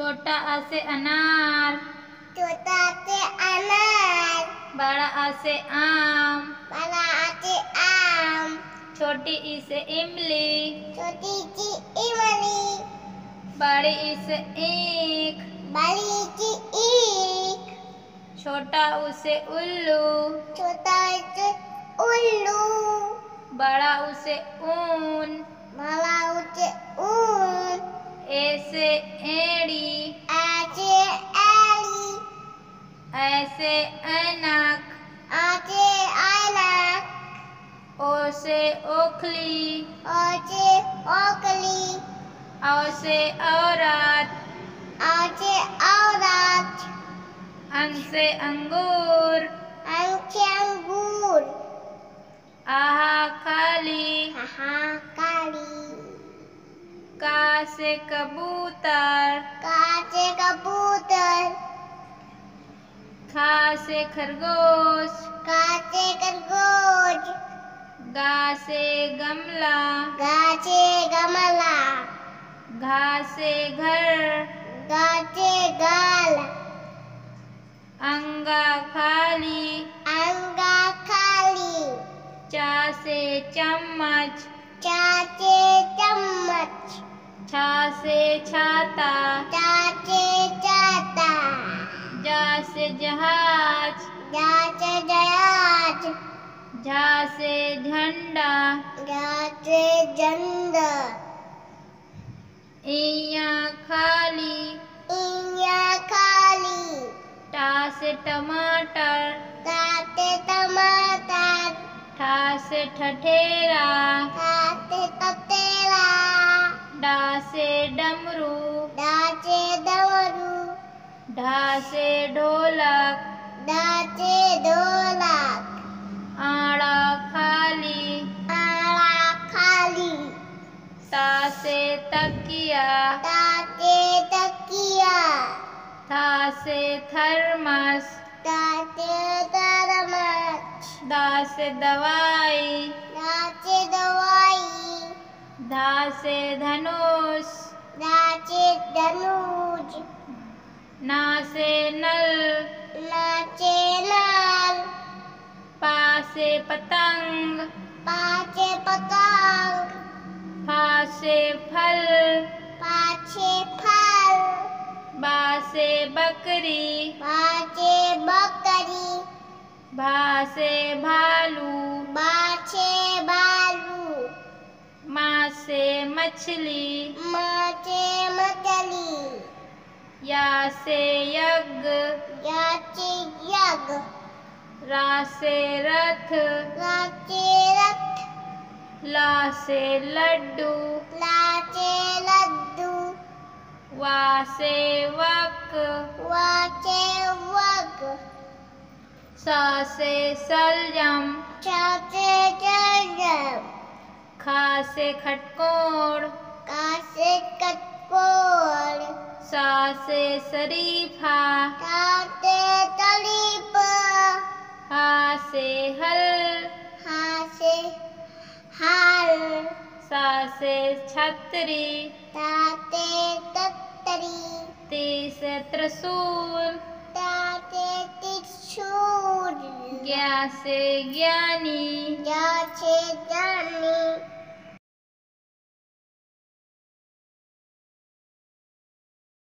छोटा आ से अनार। छोटा से अनार। बड़ा आ से आम। बड़ा से आम। छोटी ई से इमली। छोटी सी इमली। बड़ी ई से ईख। बड़ी सी ईख। छोटा उ से उल्लू। छोटा से उल्लू। बड़ा उसे ऊन। बड़ा उसे ऊन। ए से एड़ी ऐसे एली ऐसे ऐनक आसे आलक ओ से ओखली ओसे ओकली औ औरत आसे औरत अंग से अंगूर अंके अंगूर आहा खाली कहा काली। का से कबूतर। काचे कबूतर। खा से खरगोश। काचे खरगोश। गा से गमला। गाचे गमला। घा से घर। गाचे गाल। अंगा खाली। अंगा खाली। चा से चम्मच। चाचे चम्मच छा से छाता। चाचे चाता जा से जहाज़। जाचे जयाज झा से झंडा। जाचे जंद इया खाली। इया खाली। टा से टमाटर। ताते टमाटर। ठा से ठठेरा। ताते ततेला डा से डमरू डाचे डमरू ढा से ढोलक डाचे ढोलक आड़ा खाली आला खाली ता से तकिया ताते तकिया था से थर्मस ताते तरमच दा से दवाई डाचे दवाई। धा से धनुष। डाचे धनुज ना से नल। नाचे नाल। पा से पतंग। पाचे पतंग। फा से फल। पाचे फल। बा से बकरी। पाचे बकरी। भा से भालू। बाचे बालू माँ से मछली माचे मछली या से यज्ञ याचे यग रा से रथ लाचे रथ ला से लड्डू ला लाचे लड्डू वा से वक वाचे वग सा से सलजम खा से खटकोड़। कासे कटकोर सा से शरीफा। ताते तलीप हा से हल। हासे हाल। सा से छतरी। ताते तत्तरी ती से त्रिशूल। ताते त्रिशूल। ज्ञा से ज्ञानी। जाचे